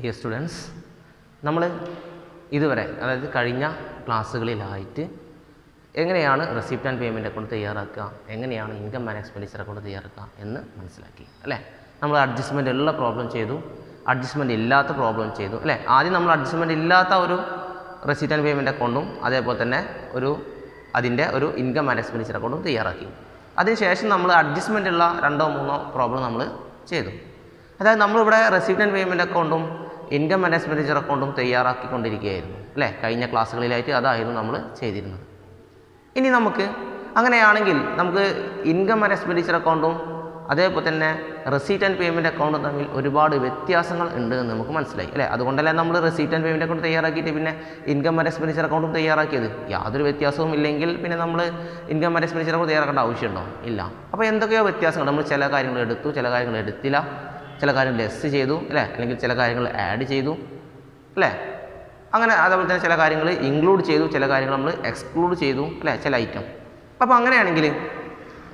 Dear students നമ്മൾ ഇതുവരെ അതായത് കഴിഞ്ഞ ക്ലാസ്സുകളിലായിട്ട് എങ്ങനെയാണ് റെസിപ്റ്റ് ആൻഡ് പേയ്മെന്റ് അക്കൗണ്ട് തയ്യാറാക്കുക എങ്ങനെയാണ് ഇൻകം ആൻഡ് എക്സ്പെൻഡിച്ചർ അക്കൗണ്ട് തയ്യാറാക്കുക എന്ന് മനസ്സിലാക്കി അല്ലേ? നമ്മൾ അഡ്ജസ്റ്റ്മെന്റ് ഉള്ള പ്രോബ്ലം ചെയ്തു അഡ്ജസ്റ്റ്മെന്റ് ഇല്ലാത്ത പ്രോബ്ലം ചെയ്തു അല്ലേ? ആദ്യം നമ്മൾ അഡ്ജസ്റ്റ്മെന്റ് ഇല്ലാത്ത ഒരു റെസിപ്റ്റ് ആൻഡ് പേയ്മെന്റ് അക്കൗണ്ടും അതേപോലെ തന്നെ ഒരു അതിന്റെ ഒരു ഇൻകം ആൻഡ് എക്സ്പെൻഡിച്ചർ അക്കൗണ്ടും തയ്യാറാക്കി. അതിനുശേഷം നമ്മൾ അഡ്ജസ്റ്റ്മെന്റ് ഉള്ള രണ്ടോ മൂന്നോ പ്രോബ്ലം നമ്മൾ ചെയ്തു. അതായത് നമ്മളിവിടെ റെസിപ്റ്റ് ആൻഡ് പേയ്മെന്റ് അക്കൗണ്ടും ഇൻകം മാനേജ്മെന്റ് എക്സ്പെൻഡിച്ചർ അക്കൗണ്ടും തയ്യാറാക്കിക്കൊണ്ടിരിക്കുകയായിരുന്നു അല്ലേ? കഴിഞ്ഞ ക്ലാസ്സുകളിലായിട്ട് അതായിരുന്നു നമ്മൾ ചെയ്തിരുന്നത്. ഇനി നമുക്ക് അങ്ങനെയാണെങ്കിൽ നമുക്ക് ഇൻകം ആൻഡ് എക്സ്പെൻഡിച്ചർ അക്കൗണ്ടും അതേപോലെ തന്നെ റെസീറ്റ് ആൻഡ് പേയ്മെന്റ് അക്കൗണ്ടും തമ്മിൽ ഒരുപാട് വ്യത്യാസങ്ങൾ ഉണ്ട് എന്ന് നമുക്ക് മനസ്സിലായി അല്ലേ? അതുകൊണ്ടല്ലേ നമ്മൾ റെസീറ്റ് ആൻഡ് പേയ്മെന്റ് അക്കൗണ്ട് തയ്യാറാക്കിയിട്ട് പിന്നെ ഇൻകം ആൻഡ് എക്സ്പെൻഡിച്ചർ അക്കൗണ്ടും തയ്യാറാക്കിയത്? യാതൊരു വ്യത്യാസവും ഇല്ലെങ്കിൽ പിന്നെ നമ്മൾ ഇൻകം ആൻഡ് എക്സ്പെൻഡിച്ചർ അക്കൗണ്ട് തയ്യാറാക്കേണ്ട ആവശ്യമുണ്ടോ? ഇല്ല. അപ്പോൾ എന്തൊക്കെയോ വ്യത്യാസങ്ങൾ നമ്മൾ ചില കാര്യങ്ങൾ എടുത്തു ചില കാര്യങ്ങൾ എടുത്തില്ല. ചില കാര്യം ലെസ് ചെയ്തു അല്ലേ? അല്ലെങ്കിൽ ചില കാര്യങ്ങൾ ആഡ് ചെയ്തു അല്ലേ? അങ്ങനെ അതേപോലെ തന്നെ ചില കാര്യങ്ങൾ ഇൻക്ലൂഡ് ചെയ്തു ചില കാര്യങ്ങൾ നമ്മൾ എക്സ്ക്ലൂഡ് ചെയ്തു അല്ലേ? ചില ഐറ്റം അപ്പോൾ അങ്ങനെയാണെങ്കിൽ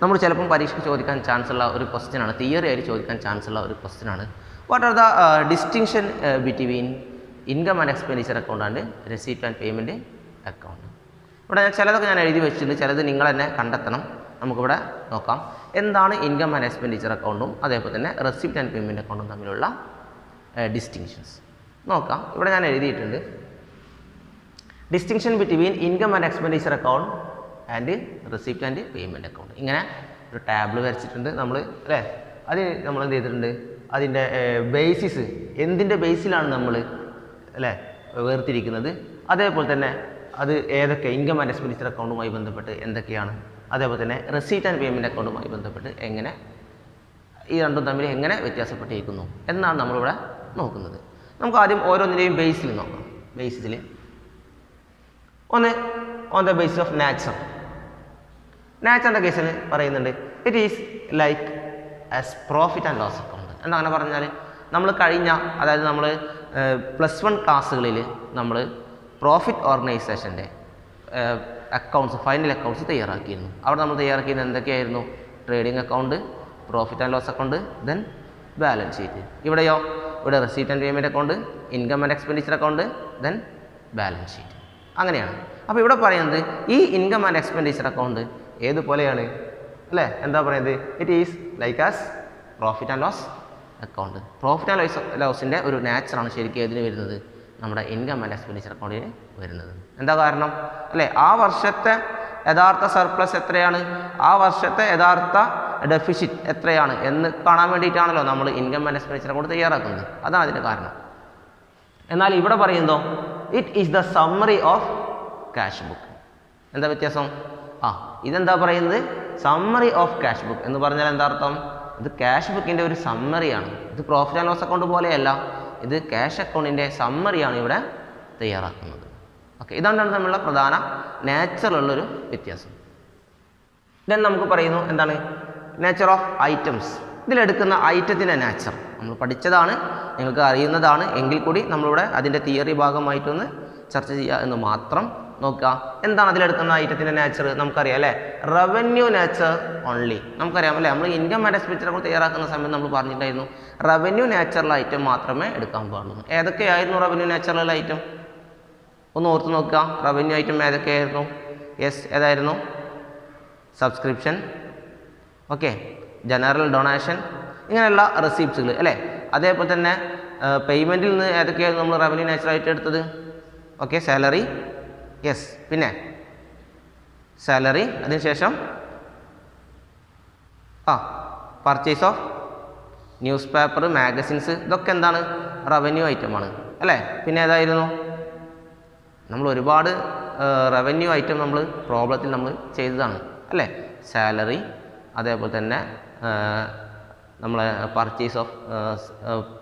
നമ്മൾ ചിലപ്പം പരീക്ഷയ്ക്ക് ചോദിക്കാൻ ചാൻസ് ഉള്ള ഒരു ക്വസ്റ്റ്യനാണ് തിയറി ആയിട്ട് ചോദിക്കാൻ ചാൻസ് ഉള്ള ഒരു ക്വസ്റ്റ്യനാണ് what are the distinction between income and expenditure account and receipt and payment account ഇവിടെ ഞാൻ ചിലതൊക്കെ ഞാൻ എഴുതി വെച്ചിട്ടുണ്ട് ചിലത് നിങ്ങൾ തന്നെ കണ്ടെത്തണം. നമുക്കിവിടെ നോക്കാം. എന്താണ് ഇൻകം ആൻഡ് എക്സ്പെൻഡിച്ചർ അക്കൗണ്ടും അതേപോലെ തന്നെ റെസിപ്റ്റ് ആൻഡ് പേയ്മെന്റ് അക്കൗണ്ടും തമ്മിലുള്ള ഡിസ്റ്റിങ്ഷൻസ് നോക്കാം. ഇവിടെ ഞാൻ എഴുതിയിട്ടുണ്ട്. Distinction between income and expenditure account and receipt and payment account ഇങ്ങനെ ഒരു ടാബിൾ വരച്ചിട്ടുണ്ട് നമ്മൾ അല്ലേ? അത് നമ്മൾ എന്ത് ചെയ്തിട്ടുണ്ട്? അതിന്റെ ബേസിസ് എന്തിന്റെ ബേസിലാണ് നമ്മൾ അല്ലേ വേർതിരിക്കുന്നത്? അതേപോലെ തന്നെ അത് ഏതൊക്കെ ഇൻകം ആൻഡ് എക്സ്പെൻഡിച്ചർ അക്കൗണ്ടുമായി ബന്ധപ്പെട്ട് എന്തൊക്കെയാണ് അതേപോലെ തന്നെ റെസീറ്റ് ആൻഡ് പേയ്മെന്റ് അക്കൗണ്ടുമായി ബന്ധപ്പെട്ട് എങ്ങനെ ഈ രണ്ടും തമ്മിൽ എങ്ങനെ വ്യത്യാസപ്പെട്ടിരിക്കുന്നു എന്നാണ് നമ്മളിവിടെ നോക്കുന്നത്. നമുക്ക് ആദ്യം ഓരോന്നിന്റെയും ബേസിൽ നോക്കാം. ബേസിസിൽ ഒന്ന് on the basis of nature നാച്ചറിന്റെ കേസിൽ പറയുന്നുണ്ട് it is like as profit and loss account എന്താ അങ്ങനെ പറഞ്ഞാൽ നമ്മൾ കഴിഞ്ഞ അതായത് നമ്മൾ പ്ലസ് വൺ ക്ലാസ്സുകളിൽ നമ്മൾ പ്രോഫിറ്റ് ഓർഗനൈസേഷന്റെ അക്കൗണ്ട്സ് ഫൈനൽ അക്കൗണ്ട്സ് തയ്യാറാക്കിയിരുന്നു. അവിടെ നമ്മൾ തയ്യാറാക്കിയത് എന്തൊക്കെയായിരുന്നു? Trading account profit and loss account then balance sheet ഇവിടെയോ? ഇവിടെ receipt and payment account income and expenditure account then balance sheet അങ്ങനെയാണ്. അപ്പോൾ ഇവിടെ പറയുന്നത് ഈ ഇൻകം ആൻഡ് എക്സ്പെൻഡിച്ചർ അക്കൗണ്ട് ഏതുപോലെയാണ്? അല്ലേ? എന്താ പറയുന്നത്? It is like as profit and loss account profit and loss ലോസിന്റെ ഒരു നാച്ചറാണ് ശരിക്കും ഇതിന് വരുന്നത്? നമ്മുടെ ഇൻകം ആൻഡ് എക്സ്പെൻഡിച്ചർ അക്കൗണ്ടിന് വരുന്നത്. എന്താ കാരണം? അല്ലേ ആ വർഷത്തെ യഥാർത്ഥ സർപ്ലസ് എത്രയാണ്? ആ വർഷത്തെ യഥാർത്ഥ ഡെഫിസിറ്റ് എത്രയാണ്? എന്ന് കാണാൻ വേണ്ടിയിട്ടാണല്ലോ നമ്മൾ ഇൻകം ആൻഡ് എക്സ്പെൻഡിച്ചർ അക്കൗണ്ട് തയ്യാറാക്കുന്നത്. അതാണ് അതിന്റെ കാരണം. എന്നാൽ ഇവിടെ പറയുന്നതോ it is the summary of cash book എന്താ വ്യത്യാസം? ആ ഇതെന്താ പറയുന്നത്? സമ്മറി ഓഫ് ക്യാഷ് ബുക്ക് എന്ന് പറഞ്ഞാൽ എന്താ അർത്ഥം? ഇത് ക്യാഷ് ബുക്കിന്റെ ഒരു സമ്മറിയാണ് ഇത് പ്രോഫിറ്റ് ആൻഡ് ലോസ് അക്കൗണ്ട് പോലെയല്ല. ഇത് ക്യാഷ് അക്കൗണ്ടിന്റെ സമ്മറിയാണ് ഇവിടെ തയ്യാറാക്കുന്നത്. ഓക്കെ ഇതാണ് തമ്മിലുള്ള പ്രധാന നാച്ചുറലുള്ളൊരു വ്യത്യാസം. ദെൻ നമുക്ക് പറയുന്നു എന്താണ്? നേച്ചർ ഓഫ് ഐറ്റംസ് ഇതിലെടുക്കുന്ന ഐറ്റത്തിന്റെ നാച്ചർ നമ്മൾ പഠിച്ചതാണ് നിങ്ങൾക്ക് അറിയുന്നതാണ് എങ്കിൽ കൂടി നമ്മളിവിടെ അതിന്റെ തിയറി ഭാഗമായിട്ടൊന്ന് ചർച്ച ചെയ്യുക എന്ന് മാത്രം നോക്കുക. എന്താണ് അതിലെടുക്കുന്ന ഐറ്റത്തിന്റെ നേച്ചർ നമുക്കറിയാം അല്ലേ? റവന്യൂ നേച്ചർ ഓൺലി നമുക്കറിയാം അല്ലേ? നമ്മൾ ഇൻകം ആൻഡ് എക്സ്പെൻഡിച്ചർ നമ്മൾ തയ്യാറാക്കുന്ന സമയത്ത് നമ്മൾ പറഞ്ഞിട്ടുണ്ടായിരുന്നു. റവന്യൂ നാച്ചുറൽ ഐറ്റം മാത്രമേ എടുക്കാൻ പാടുള്ളൂ. ഏതൊക്കെയായിരുന്നു റവന്യൂ നാച്ചുറൽ ഐറ്റം ഒന്ന് ഓർത്ത് നോക്കുക. റവന്യൂ ഐറ്റം ഏതൊക്കെയായിരുന്നു? യെസ് ഏതായിരുന്നു? സബ്സ്ക്രിപ്ഷൻ ഓക്കെ ജനറൽ ഡൊണേഷൻ ഇങ്ങനെയുള്ള റെസിപ്റ്റ്സുകൾ അല്ലേ? അതേപോലെ തന്നെ പേയ്മെന്റിൽ നിന്ന് ഏതൊക്കെയായിരുന്നു നമ്മൾ റവന്യൂ നാച്ചുറായിട്ട് എടുത്തത്? ഓക്കെ സാലറി യെസ് പിന്നെ? സാലറി അതിനുശേഷം? ആ purchase of newspaper magazines ഇതൊക്കെ എന്താണ്? റവന്യൂ ഐറ്റമാണ് അല്ലേ? പിന്നെ ഏതായിരുന്നു? നമ്മൾ ഒരുപാട് റവന്യൂ ഐറ്റം നമ്മൾ പ്രോബ്ലത്തിൽ നമ്മൾ ചെയ്തതാണ്. അല്ലേ? സാലറി അതേപോലെ തന്നെ നമ്മളെ purchase of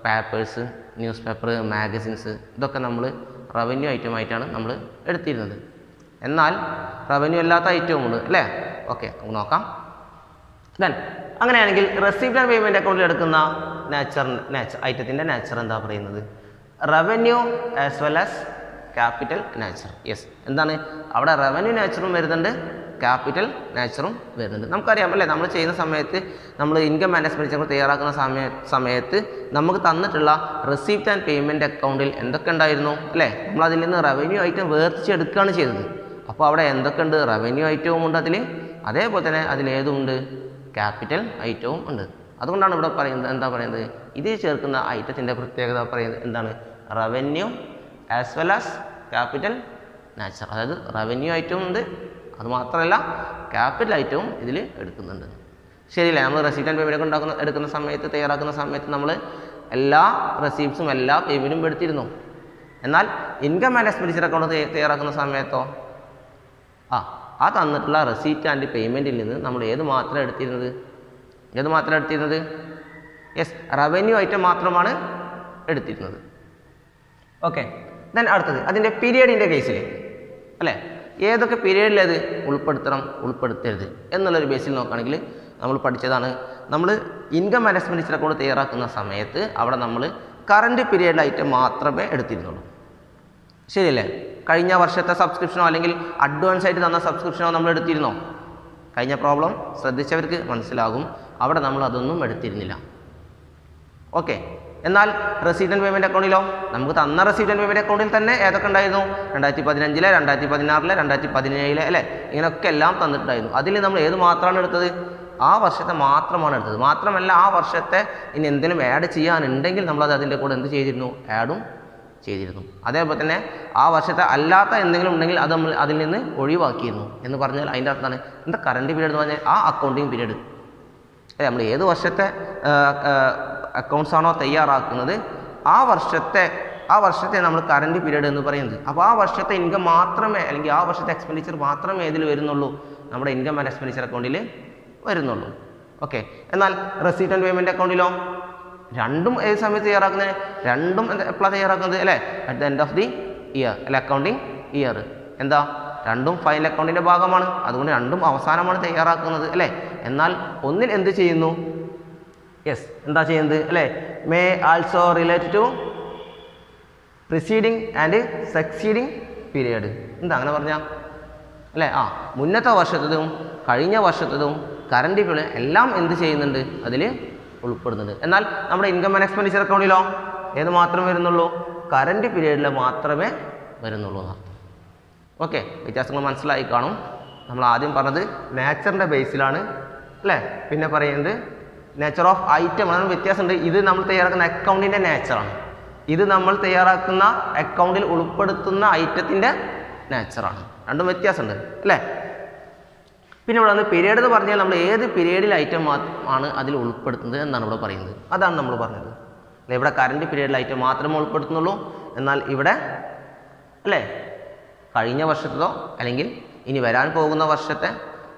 papers newspaper magazines ഇതൊക്കെ നമ്മൾ റവന്യൂ ഐറ്റമായിട്ടാണ് നമ്മൾ എടുത്തിരുന്നത്. എന്നാൽ റവന്യൂ അല്ലാത്ത ഐറ്റവും ഉണ്ട് അല്ലേ? ഓക്കെ നമുക്ക് നോക്കാം. ദെൻ അങ്ങനെയാണെങ്കിൽ റെസിപ്റ്റ് ആൻഡ് പേയ്മെന്റ് അക്കൗണ്ടിൽ എടുക്കുന്ന നാച്ചർ നാച്ചർ ഐറ്റത്തിന്റെ നാച്ചർ എന്താ പറയുന്നത്? Revenue as well as capital nature yes എന്താണ്? അവിടെ റവന്യൂ നാച്ചറും വരുന്നുണ്ട്. ക്യാപിറ്റൽ നാച്ചറും വരുന്നുണ്ട് നമുക്കറിയാം അല്ലേ? നമ്മൾ ചെയ്യുന്ന സമയത്ത് നമ്മൾ ഇൻകം മാനേജ്മെന്റ് ചെയ്യുമ്പോൾ തയ്യാറാക്കുന്ന സമയ സമയത്ത് നമുക്ക് തന്നിട്ടുള്ള റിസീപ്റ്റ് ആൻഡ് പേയ്മെന്റ് അക്കൗണ്ടിൽ എന്തൊക്കെ ഉണ്ടായിരുന്നു അല്ലേ? നമ്മൾ അതിൽ നിന്ന് റവന്യൂ ഐറ്റം വേർതിരിച്ചെടുക്കുകയാണ് ചെയ്തത്. അപ്പോൾ അവിടെ എന്തൊക്കെ ഉണ്ട്? റവന്യൂ ഐറ്റവും ഉണ്ട് അതിൽ. അതേപോലെ തന്നെ അതിലേതുണ്ട് ക്യാപിറ്റൽ ഐറ്റവും ഉണ്ട്. അതുകൊണ്ടാണ് ഇവിടെ പറയുന്നത് എന്താ പറയുന്നത്? ഇതിൽ ചേർക്കുന്ന ഐറ്റത്തിന്റെ പ്രത്യേകത പറയുന്നത് എന്താണ്? Revenue as well as capital natural അതായത് റവന്യൂ ഐറ്റവും ഉണ്ട് അത് മാത്രമല്ല ക്യാപിറ്റൽ ഐറ്റവും ഇതിൽ എടുക്കുന്നുണ്ട്. ശരിയല്ലേ? നമ്മൾ ആൻഡ് പേയ്മെന്റ് ഉണ്ടാക്കുന്ന എടുക്കുന്ന സമയത്ത് തയ്യാറാക്കുന്ന സമയത്ത് നമ്മൾ എല്ലാ റെസീപ്സും എല്ലാ പേയ്മെന്റും എടുത്തിരുന്നു. എന്നാൽ ഇൻകം ആൻഡ് എക്സ്പെൻഡിച്ചർ അക്കൗണ്ട് തയ്യാറാക്കുന്ന സമയത്തോ? ആ ആ തന്നിട്ടുള്ള റെസീപ്റ്റ് ആൻഡ് പേയ്മെന്റിൽ നിന്ന് നമ്മൾ ഏത് മാത്രം എടുത്തിരുന്നത്? ഏത് മാത്രം എടുത്തിരുന്നത്? യെസ് റവന്യൂ ഐറ്റം മാത്രമാണ് എടുത്തിരുന്നത്. ഓക്കെ ദെൻ അടുത്തത് അതിന്റെ പീരിയഡിന്റെ കേസിൽ അല്ലേ? ഏതൊക്കെ പീരിയഡിൽ അത് ഉൾപ്പെടുത്തണം ഉൾപ്പെടുത്തരുത് എന്നുള്ളൊരു ബേസിൽ നോക്കുകയാണെങ്കിൽ നമ്മൾ പഠിച്ചതാണ്. നമ്മൾ ഇൻകം ആൻഡ് റെക്കോർഡ് തയ്യാറാക്കുന്ന സമയത്ത് അവിടെ നമ്മൾ കറണ്ട് പീരിയഡ് ഐറ്റം മാത്രമേ എടുത്തിരുന്നുള്ളൂ. ശരിയല്ലേ? കഴിഞ്ഞ വർഷത്തെ സബ്സ്ക്രിപ്ഷനോ അല്ലെങ്കിൽ അഡ്വാൻസ് ആയിട്ട് തന്ന സബ്സ്ക്രിപ്ഷനോ നമ്മൾ എടുത്തിരുന്നോ? കഴിഞ്ഞ പ്രോബ്ലം ശ്രദ്ധിച്ചവർക്ക് മനസ്സിലാകും. അവിടെ നമ്മൾ അതൊന്നും എടുത്തിരുന്നില്ല. ഓക്കെ എന്നാൽ റെസിഡന്റ് പേയ്മെന്റ് അക്കൗണ്ടിലോ നമുക്ക് തന്ന റെസിഡന്റ് പേയ്മെന്റ് അക്കൗണ്ടിൽ തന്നെ ഏതൊക്കെ ഉണ്ടായിരുന്നു? രണ്ടായിരത്തി പതിനഞ്ചിലെ രണ്ടായിരത്തി പതിനാറിലെ രണ്ടായിരത്തി പതിനേഴിലെ അല്ലേ? ഇങ്ങനെയൊക്കെ എല്ലാം തന്നിട്ടുണ്ടായിരുന്നു. അതിൽ നമ്മൾ ഏത് മാത്രമാണ് എടുത്തത്? ആ വർഷത്തെ മാത്രമാണ് എടുത്തത്. മാത്രമല്ല ആ വർഷത്തെ ഇനി എന്തെങ്കിലും ആഡ് ചെയ്യാനുണ്ടെങ്കിൽ നമ്മളത് അതിന്റെ കൂടെ എന്ത് ചെയ്തിരുന്നു? ആഡും ചെയ്തിരുന്നു. അതേപോലെ തന്നെ ആ വർഷത്തെ അല്ലാത്ത എന്തെങ്കിലും ഉണ്ടെങ്കിൽ അത് നമ്മൾ അതിൽ നിന്ന് ഒഴിവാക്കിയിരുന്നു എന്ന് പറഞ്ഞാൽ അതിന്റെ അർത്ഥമാണ് എന്താ കറണ്ട് പീരീഡ് എന്ന് പറഞ്ഞാൽ ആ അക്കൗണ്ടിങ് പീരീഡ് അല്ലേ? നമ്മൾ ഏത് വർഷത്തെ അക്കൗണ്ട്സ് ആണോ തയ്യാറാക്കുന്നത്? ആ വർഷത്തെ ആ വർഷത്തെ നമ്മൾ കറന്റ് പീരീഡ് എന്ന് പറയുന്നത്. അപ്പോൾ ആ വർഷത്തെ ഇൻകം മാത്രമേ അല്ലെങ്കിൽ ആ വർഷത്തെ എക്സ്പെൻഡിച്ചർ മാത്രമേ ഇതിൽ വരുന്നുള്ളൂ. നമ്മുടെ ഇൻകം ആൻഡ് എക്സ്പെൻഡിച്ചർ അക്കൗണ്ടിൽ വരുന്നുള്ളൂ. ഓക്കെ എന്നാൽ റെസീറ്റ് ആൻഡ് പേയ്മെന്റ് അക്കൗണ്ടിലോ രണ്ടും ഏത് സമയത്ത് തയ്യാറാക്കുന്നത് രണ്ടും എപ്പോഴാണ് തയ്യാറാക്കുന്നത്? അല്ലേ? At the end of the year അല്ലെ അക്കൗണ്ടിങ് ഇയർ എന്താ? രണ്ടും ഫൈനൽ അക്കൗണ്ടിന്റെ ഭാഗമാണ്. അതുകൊണ്ട് രണ്ടും അവസാനമാണ് തയ്യാറാക്കുന്നത്. അല്ലേ? എന്നാൽ ഒന്നിൽ എന്ത് ചെയ്യുന്നു? യെസ് എന്താ ചെയ്യുന്നത്? അല്ലേ? May also relate to preceding and succeeding period എന്താ അങ്ങനെ പറഞ്ഞാൽ അല്ലേ? ആ മുന്നത്തെ വർഷത്തതും കഴിഞ്ഞ വർഷത്തതും കറണ്ട് പീരീഡ് എല്ലാം എന്ത് ചെയ്യുന്നുണ്ട്? അതിൽ ഉൾപ്പെടുന്നുണ്ട്. എന്നാൽ നമ്മുടെ ഇൻകം ആൻഡ് എക്സ്പെൻഡിച്ചർ അക്കൗണ്ടിലോ ഏത് മാത്രം വരുന്നുള്ളൂ? കറണ്ട് പീരീഡിൽ മാത്രമേ വരുന്നുള്ളൂ ഓക്കെ വ്യത്യാസങ്ങൾ മനസ്സിലായി കാണും. നമ്മൾ ആദ്യം പറഞ്ഞത് നേച്ചറിന്റെ ബേസിലാണ് അല്ലേ? പിന്നെ പറയുന്നത് നേച്ചർ ഓഫ് ഐറ്റം ആണ് വ്യത്യാസമുണ്ട്. ഇത് നമ്മൾ തയ്യാറാക്കുന്ന അക്കൗണ്ടിന്റെ നേച്ചറാണ് ഇത് നമ്മൾ തയ്യാറാക്കുന്ന അക്കൗണ്ടിൽ ഉൾപ്പെടുത്തുന്ന ഐറ്റത്തിന്റെ നേച്ചറാണ് രണ്ടും വ്യത്യാസമുണ്ട് അല്ലേ? പിന്നെ ഇവിടെ വന്ന് പീരീഡ് എന്ന് പറഞ്ഞാൽ നമ്മൾ ഏത് പീരീഡിൽ ഐറ്റം ആണ് അതിൽ ഉൾപ്പെടുത്തുന്നത് എന്നാണ് ഇവിടെ പറയുന്നത്. അതാണ് നമ്മൾ പറഞ്ഞത്. അല്ലെ ഇവിടെ കറണ്ട് പീരീഡിൽ ഐറ്റം മാത്രമേ ഉൾപ്പെടുത്തുന്നുള്ളൂ. എന്നാൽ ഇവിടെ അല്ലേ? കഴിഞ്ഞ വർഷത്തോ അല്ലെങ്കിൽ ഇനി വരാൻ പോകുന്ന വർഷത്തെ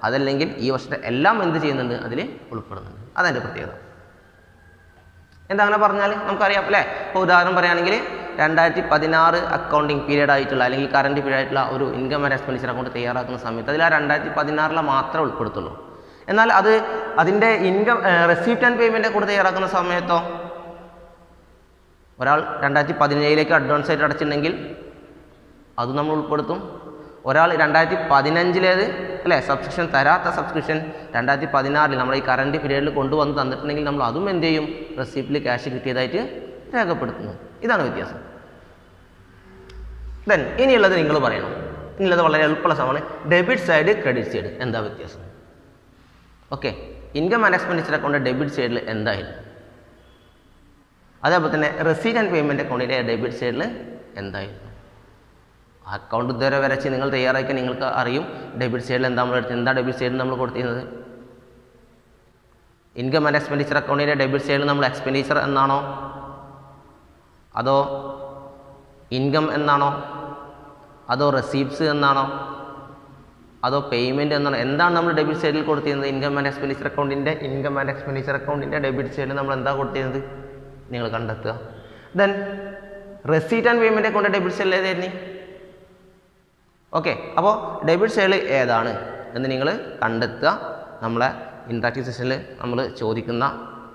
അതല്ലെങ്കിൽ ഈ വർഷത്തെ എല്ലാം എന്ത് ചെയ്യുന്നുണ്ട്? അതിൽ ഉൾപ്പെടുന്നുണ്ട്. അതെന്റെ പ്രത്യേകത. എന്താ അങ്ങനെ പറഞ്ഞാൽ നമുക്കറിയാം അല്ലേ? ഇപ്പോൾ ഉദാഹരണം പറയുകയാണെങ്കിൽ രണ്ടായിരത്തി പതിനാറ് അക്കൗണ്ടിങ് പീരീഡ് ആയിട്ടുള്ള അല്ലെങ്കിൽ കറണ്ട് പീരീഡ് ആയിട്ടുള്ള ഒരു ഇൻകം ആൻഡ് എക്സ്പെൻഡിച്ചർ അക്കൗണ്ട് തയ്യാറാക്കുന്ന സമയത്ത് അതിൽ ആ രണ്ടായിരത്തി പതിനാറിലെ മാത്രമേ ഉൾപ്പെടുത്തുള്ളൂ. എന്നാൽ അത് അതിന്റെ ഇൻകം റെസീപ്റ്റ് ആൻഡ് പേയ്മെന്റ് കൂടെ തയ്യാറാക്കുന്ന സമയത്തോ ഒരാൾ രണ്ടായിരത്തി പതിനേഴിലേക്ക് അഡ്വാൻസ് ആയിട്ട് അടച്ചിട്ടുണ്ടെങ്കിൽ അത് നമ്മൾ ഉൾപ്പെടുത്തും. ഒരാൾ രണ്ടായിരത്തി പതിനഞ്ചിലേത് അല്ലേ? സബ്സ്ക്രിപ്ഷൻ തരാത്ത സബ്സ്ക്രിപ്ഷൻ രണ്ടായിരത്തി പതിനാറിൽ നമ്മൾ ഈ കറണ്ട് പീരീഡിൽ കൊണ്ടുവന്ന് തന്നിട്ടുണ്ടെങ്കിൽ നമ്മൾ അതും എന്ത് ചെയ്യും? റെസിപ്റ്റിൽ ക്യാഷ് കിട്ടിയതായിട്ട് രേഖപ്പെടുത്തുന്നു. ഇതാണ് വ്യത്യാസം. ദെൻ ഇനിയുള്ളത് നിങ്ങൾ പറയണം. ഇനിയുള്ളത് വളരെ എളുപ്പമുള്ള സമയമാണ് ഡെബിറ്റ് സൈഡ് ക്രെഡിറ്റ് സൈഡ് എന്താ വ്യത്യാസം? Okay income and expenditure account debit സൈഡിൽ എന്തായിരുന്നു? അതേപോലെ തന്നെ റെസീറ്റ് ആൻഡ് പേയ്മെന്റ് അക്കൗണ്ടിന്റെ ഡെബിറ്റ് സൈഡിൽ എന്തായിരുന്നു? അക്കൗണ്ട് ഇതുവരെ വരച്ച് നിങ്ങൾ തയ്യാറാക്കി നിങ്ങൾക്ക് അറിയും ഡെബിറ്റ് സൈഡിൽ എന്താ നമ്മൾ എടുത്തത് എന്താ ഡെബിറ്റ് സൈഡിൽ നമ്മൾ കൊടുത്തിരുന്നത്? ഇൻകം ആൻഡ് എക്സ്പെൻഡിച്ചർ അക്കൗണ്ടിന്റെ ഡെബിറ്റ് സൈഡിൽ നമ്മൾ എക്സ്പെൻഡിച്ചർ എന്നാണോ? അതോ ഇൻകം എന്നാണോ? അതോ റെസീപ്റ്റ്സ് എന്നാണോ? അതോ പേയ്മെന്റ് എന്നാണോ? എന്താണ് നമ്മൾ ഡെബിറ്റ് സൈഡിൽ കൊടുത്തിരുന്നത്? ഇൻകം ആൻഡ് എക്സ്പെൻഡിച്ചർ അക്കൗണ്ടിന്റെ ഇൻകം ആൻഡ് എക്സ്പെൻഡിച്ചർ അക്കൗണ്ടിന്റെ ഡെബിറ്റ് സൈഡിൽ നമ്മൾ എന്താ കൊടുത്തിരുന്നത്? നിങ്ങൾ കണ്ടെത്തുക. Then receipt and payment account debit സൈഡിൽ ഏതായിരുന്നു? ഓക്കെ അപ്പോൾ ഡെബിറ്റ് സൈഡ് ഏതാണ് എന്ന് നിങ്ങൾ കണ്ടെത്തുക. നമ്മളെ ഇൻട്രാക്റ്റീവ് സെഷനിൽ നമ്മൾ ചോദിക്കുന്ന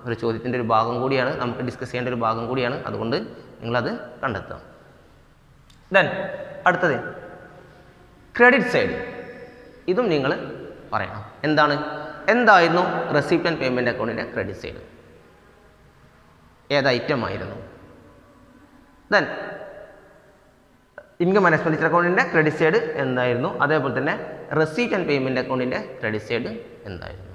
ഒരു ചോദ്യത്തിന്റെ ഒരു ഭാഗം കൂടിയാണ് നമുക്ക് ഡിസ്കസ് ചെയ്യേണ്ട ഒരു ഭാഗം കൂടിയാണ്. അതുകൊണ്ട് നിങ്ങളത് കണ്ടെത്തുക. ദെൻ അടുത്തത്. ക്രെഡിറ്റ് സൈഡ് ഇതും നിങ്ങൾ പറയണം. എന്താണ്? എന്തായിരുന്നു റെസിപ്റ്റ് ആൻഡ് പേയ്മെന്റ് അക്കൗണ്ടിന്റെ ക്രെഡിറ്റ് സൈഡ് ഏത് ഐറ്റം ആയിരുന്നു? ദെൻ ഇൻകം ആൻഡ് എക്സ്പെൻഡിച്ചർ അക്കൗണ്ടിന്റെ ക്രെഡിറ്റ് സൈഡ് എന്തായിരുന്നു? അതേപോലെ തന്നെ റെസീറ്റ് ആൻഡ് പേയ്മെന്റ് അക്കൗണ്ടിന്റെ ക്രെഡിറ്റ് സൈഡ് എന്തായിരുന്നു?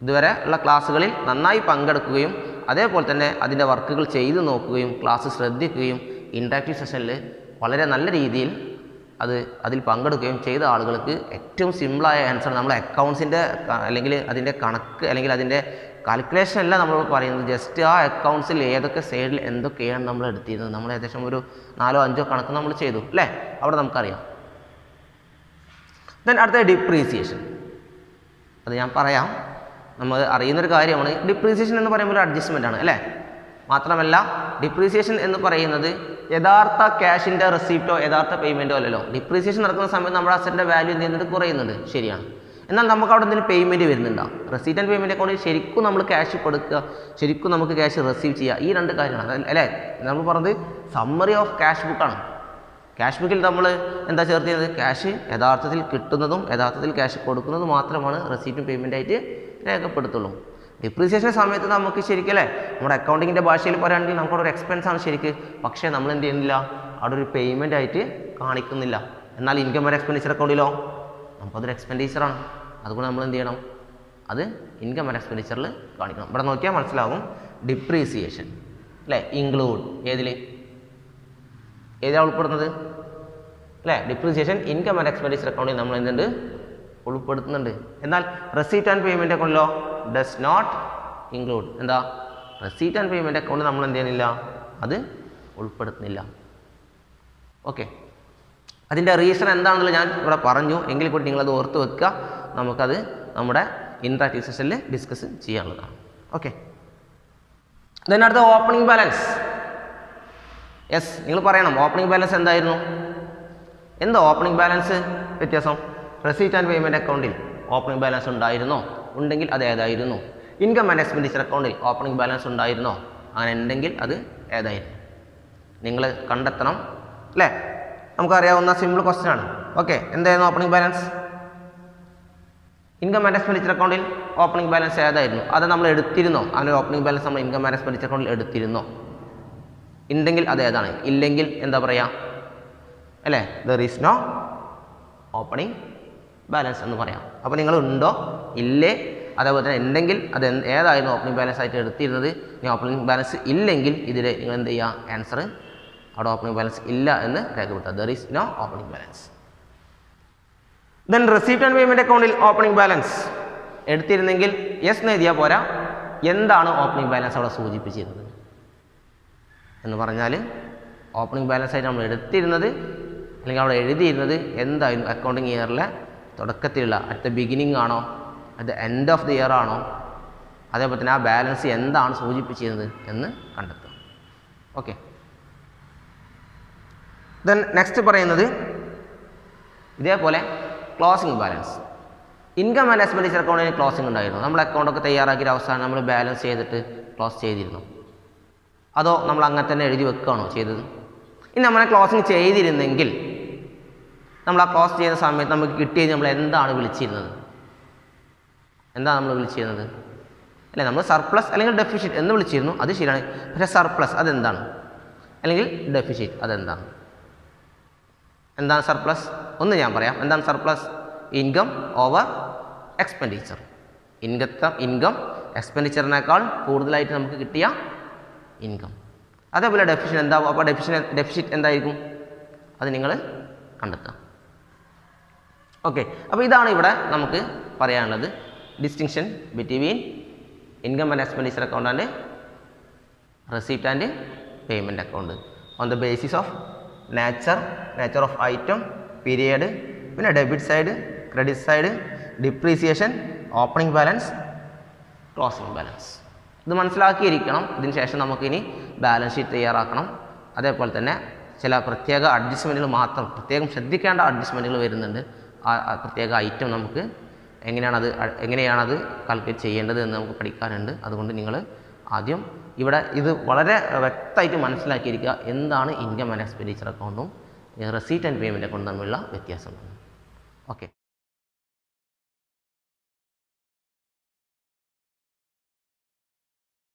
ഇതുവരെ ഉള്ള ക്ലാസ്സുകളിൽ നന്നായി പങ്കെടുക്കുകയും അതേപോലെ തന്നെ അതിന്റെ വർക്കുകൾ ചെയ്തു നോക്കുകയും ക്ലാസ് ശ്രദ്ധിക്കുകയും ഇൻട്രാക്റ്റീവ് സെഷനിൽ വളരെ നല്ല രീതിയിൽ അത് അതിൽ പങ്കെടുക്കുകയും ചെയ്ത ആളുകൾക്ക് ഏറ്റവും സിമ്പിളായ ആൻസർ നമ്മൾ അക്കൗണ്ട്സിന്റെ അല്ലെങ്കിൽ അതിന്റെ കണക്ക് അല്ലെങ്കിൽ അതിന്റെ കാൽക്കുലേഷൻ അല്ല നമ്മൾ പറയുന്നത്. ജസ്റ്റ് ആ അക്കൗണ്ട്സിൽ ഏതൊക്കെ സൈഡിൽ എന്തൊക്കെയാണ് നമ്മൾ എടുത്തിരുന്നത്. നമ്മൾ ഏകദേശം ഒരു നാലോ അഞ്ചോ കണക്ക് നമ്മൾ ചെയ്തു അല്ലേ? അവിടെ നമുക്കറിയാം. ദെൻ അടുത്ത ഡിപ്രീസിയേഷൻ അത് ഞാൻ പറയാം. നമ്മൾ അറിയുന്നൊരു കാര്യമാണ് ഡിപ്രീസിയേഷൻ എന്ന് പറയുമ്പോൾ ഒരു അഡ്ജസ്റ്റ്മെന്റ് ആണ് അല്ലേ? മാത്രമല്ല ഡിപ്രീസിയേഷൻ എന്ന് പറയുന്നത് യഥാർത്ഥ ക്യാഷിന്റെ റെസിപ്റ്റോ യഥാർത്ഥ പേയ്മെന്റോ അല്ലല്ലോ. ഡിപ്രീസിയേഷൻ നടക്കുന്ന സമയത്ത് നമ്മുടെ അസറ്റിന്റെ വാല്യൂ എന്ത് ചെയ്യുന്നത്? കുറയുന്നുണ്ട്. ശരിയാണ്. എന്നാൽ നമുക്ക് അവിടെ എന്തെങ്കിലും പേയ്മെന്റ് വരുന്നുണ്ടോ? റെസീറ്റ് ആൻഡ് പേയ്മെന്റ് അക്കൗണ്ടിൽ ശരിക്കും നമ്മൾ ക്യാഷ് കൊടുക്കുക ശരിക്കും നമുക്ക് ക്യാഷ് റിസീവ് ചെയ്യുക ഈ രണ്ട് കാര്യങ്ങളാണ്. അല്ലേ? നമ്മൾ പറഞ്ഞത് സമ്മറി ഓഫ് ക്യാഷ് ബുക്കാണ് ക്യാഷ് ബുക്കിൽ നമ്മൾ എന്താ ചേർത്ത് ചെയ്യുന്നത്? ക്യാഷ് യഥാർത്ഥത്തിൽ കിട്ടുന്നതും യഥാർത്ഥത്തിൽ ക്യാഷ് കൊടുക്കുന്നതും മാത്രമാണ് റെസീറ്റും പേയ്മെന്റ് ആയിട്ട് രേഖപ്പെടുത്തുള്ളൂ. ഡിപ്രീസിയേഷൻ സമയത്ത് നമുക്ക് ശരിക്കല്ലേ നമ്മുടെ അക്കൗണ്ടിങ്ങിന്റെ ഭാഷയിൽ പറയുകയാണെങ്കിൽ നമുക്കവിടെ ഒരു എക്സ്പെൻസ് ആണ് ശരിക്ക്. പക്ഷേ നമ്മൾ എന്ത് ചെയ്യുന്നില്ല? അവിടെ ഒരു പേയ്മെന്റ് ആയിട്ട് കാണിക്കുന്നില്ല. എന്നാൽ ഇൻകം ആൻഡ് എക്സ്പെൻഡിച്ചർ അക്കൗണ്ടിലോ നമുക്കതൊരു എക്സ്പെൻഡിച്ചറാണ് അതുകൊണ്ട് നമ്മൾ എന്ത് ചെയ്യണം? അത് ഇൻകം ആൻഡ് എക്സ്പെൻഡിച്ചറിൽ കാണിക്കണം. ഇവിടെ നോക്കിയാൽ മനസ്സിലാവും. ഡിപ്രീസിയേഷൻ അല്ലേ? ഇൻക്ലൂഡ് ഏതിൽ ഏതാണ് ഉൾപ്പെടുന്നത്? അല്ലേ? ഡിപ്രീസിയേഷൻ ഇൻകം ആൻഡ് എക്സ്പെൻഡിച്ചർ അക്കൗണ്ടിൽ നമ്മൾ എന്തുണ്ട്? ഉൾപ്പെടുത്തുന്നുണ്ട്. എന്നാൽ റെസീറ്റ് ആൻഡ് പേയ്മെന്റ് അക്കൗണ്ടിലോ ഡസ് നോട്ട് ഇൻക്ലൂഡ് എന്താ? റെസീറ്റ് ആൻഡ് പേയ്മെന്റ് അക്കൗണ്ട് നമ്മൾ എന്ത് ചെയ്യുന്നില്ല? അത് ഉൾപ്പെടുത്തുന്നില്ല. ഓക്കെ അതിന്റെ റീസൺ എന്താണെന്നുള്ളത് ഞാൻ ഇവിടെ പറഞ്ഞു. എങ്കിൽ കൂടി നിങ്ങളത് ഓർത്ത് വെക്കുക. നമുക്കത് നമ്മുടെ ഇൻട്രാക്റ്റീവ് സെഷനിൽ ഡിസ്കസ് ചെയ്യാനുള്ളതാണ്. ഓക്കെ ദെൻ അടുത്ത ഓപ്പണിംഗ് ബാലൻസ് യെസ് നിങ്ങൾ പറയണം ഓപ്പണിംഗ് ബാലൻസ് എന്തായിരുന്നു? എന്താ ഓപ്പണിംഗ് ബാലൻസ് വ്യത്യാസം. റെസീറ്റ് ആൻഡ് പേയ്മെന്റ് അക്കൗണ്ടിൽ ഓപ്പണിംഗ് ബാലൻസ് ഉണ്ടായിരുന്നോ? ഉണ്ടെങ്കിൽ അത് ഏതായിരുന്നു? ഇൻകം ആൻഡ് എക്സ്പെൻഡിച്ചർ അക്കൗണ്ടിൽ ഓപ്പണിംഗ് ബാലൻസ് ഉണ്ടായിരുന്നോ? അങ്ങനെ ഉണ്ടെങ്കിൽ അത് ഏതായിരുന്നു? നിങ്ങൾ കണ്ടെത്തണം അല്ലേ? നമുക്കറിയാവുന്ന സിമ്പിൾ ക്വസ്റ്റ്യൻ ആണ്. ഓക്കെ എന്തായിരുന്നു opening balance income and expenditure അക്കൗണ്ടിൽ ഓപ്പണിംഗ് ബാലൻസ് ഏതായിരുന്നു? അത് നമ്മൾ എടുത്തിരുന്നോ? അങ്ങനെ ഓപ്പണിംഗ് ബാലൻസ് നമ്മൾ ഇൻകം ആൻഡ് എക്സ്പെൻഡിച്ചർ അക്കൗണ്ടിൽ എടുത്തിരുന്നോ? ഉണ്ടെങ്കിൽ അത് ഏതാണ്? ഇല്ലെങ്കിൽ എന്താ പറയുക അല്ലേ? There is no opening balance എന്ന് പറയാം. അപ്പോൾ നിങ്ങൾ ഉണ്ടോ? ഇല്ലേ? അതേപോലെ തന്നെ ഉണ്ടെങ്കിൽ അത് ഏതായിരുന്നു ഓപ്പണിംഗ് ബാലൻസ് ആയിട്ട് എടുത്തിരുന്നത്? ഇനി ഓപ്പണിംഗ് ബാലൻസ് ഇല്ലെങ്കിൽ ഇതിൽ നിങ്ങൾ എന്ത് ചെയ്യുക? ആൻസർ അവിടെ ഓപ്പണിംഗ് ബാലൻസ് ഇല്ല എന്ന് രേഖപ്പെടുത്തുക. There is no opening balance then receipt and payment അക്കൗണ്ടിൽ ഓപ്പണിംഗ് ബാലൻസ് എടുത്തിരുന്നെങ്കിൽ യെസ് എഴുതിയാൽ പോരാ. എന്താണ് ഓപ്പണിംഗ് ബാലൻസ് അവിടെ സൂചിപ്പിച്ചിരുന്നത്? എന്ന് പറഞ്ഞാൽ ഓപ്പണിംഗ് ബാലൻസ് ആയിട്ട് നമ്മൾ എടുത്തിരുന്നത് അല്ലെങ്കിൽ അവിടെ എഴുതിയിരുന്നത് എന്തായിരുന്നു? അക്കൗണ്ടിങ് ഇയറിലെ തുടക്കത്തിലുള്ള അറ്റ് ദ ബിഗിനിങ് ആണോ? At the end of the year ആണോ? അതേപോലെ തന്നെ ആ ബാലൻസ് എന്താണ് സൂചിപ്പിച്ചിരുന്നത് എന്ന് കണ്ടെത്തുക. ഓക്കെ ദെൻ നെക്സ്റ്റ് പറയുന്നത് ഇതേപോലെ closing balance income and expenditure അക്കൗണ്ടിന് closing ഉണ്ടായിരുന്നു. നമ്മൾ അക്കൗണ്ടൊക്കെ തയ്യാറാക്കിയ അവസാനം നമ്മൾ ബാലൻസ് ചെയ്തിട്ട് ക്ലോസ് ചെയ്തിരുന്നു. അതോ നമ്മൾ അങ്ങനെ തന്നെ എഴുതി വെക്കുകയാണോ ചെയ്തത്? ഇനി നമ്മളെ ക്ലോസിങ് ചെയ്തിരുന്നെങ്കിൽ നമ്മൾ ആ ക്ലോസ് ചെയ്യുന്ന സമയത്ത് നമുക്ക് കിട്ടിയത് നമ്മൾ എന്താണ് വിളിച്ചിരുന്നത്? എന്താണ് നമ്മൾ വിളിച്ചിരുന്നത്? അല്ലെ നമ്മൾ സർപ്ലസ് അല്ലെങ്കിൽ ഡെഫിഷ്യറ്റ് എന്ന് വിളിച്ചിരുന്നു. അത് ശരിയാണ്. പക്ഷേ സർപ്ലസ് അതെന്താണ്? അല്ലെങ്കിൽ ഡെഫിഷ്യറ്റ് അതെന്താണ്? എന്താണ് സർപ്ലസ് ഒന്ന് ഞാൻ പറയാം. എന്താണ് സർപ്ലസ് ഇൻകം ഓവർ എക്സ്പെൻഡിച്ചർ ഇൻകത്തെ ഇൻകം എക്സ്പെൻഡിച്ചറിനേക്കാൾ കൂടുതലായിട്ട് നമുക്ക് കിട്ടിയ ഇൻകം അതേപോലെ ഡെഫിഷ്യൻ എന്താവും അപ്പോൾ ഡെഫിഷ്യൻ ഡെഫിസിറ്റ് എന്തായിരിക്കും? അത് നിങ്ങൾ കണ്ടെത്തുക. ഓക്കെ അപ്പോൾ ഇതാണ് ഇവിടെ നമുക്ക് പറയാനുള്ളത് distinction between income and expenditure account and receipt and payment account on the basis of nature nature of item period പിന്നെ debit side credit side depreciation opening balance closing balance ഇത് മനസ്സിലാക്കിയിരിക്കണം. ഇതിന് ശേഷം നമുക്കിനി ബാലൻസ് ഷീറ്റ് തയ്യാറാക്കണം. അതേപോലെ തന്നെ ചില പ്രത്യേക അഡ്ജസ്റ്റ്മെന്റുകൾ മാത്രം പ്രത്യേകം ശ്രദ്ധിക്കേണ്ട അഡ്ജസ്റ്റ്മെന്റുകൾ വരുന്നുണ്ട്. ആ പ്രത്യേക ഐറ്റം നമുക്ക് എങ്ങനെയാണത് എങ്ങനെയാണത് കാൽക്കുലേറ്റ് ചെയ്യേണ്ടത് എന്ന് നമുക്ക് പഠിക്കാനുണ്ട്. അതുകൊണ്ട് നിങ്ങൾ ആദ്യം ഇവിടെ ഇത് വളരെ വ്യക്തമായിട്ട് മനസ്സിലാക്കിയിരിക്കുക എന്താണ് ഇൻകം ആൻഡ് എക്സ്പെൻഡിച്ചർ അക്കൗണ്ടും റെസീറ്റ് ആൻഡ് പേയ്മെന്റ് അക്കൗണ്ടും തമ്മിലുള്ള വ്യത്യാസം. ഓക്കെ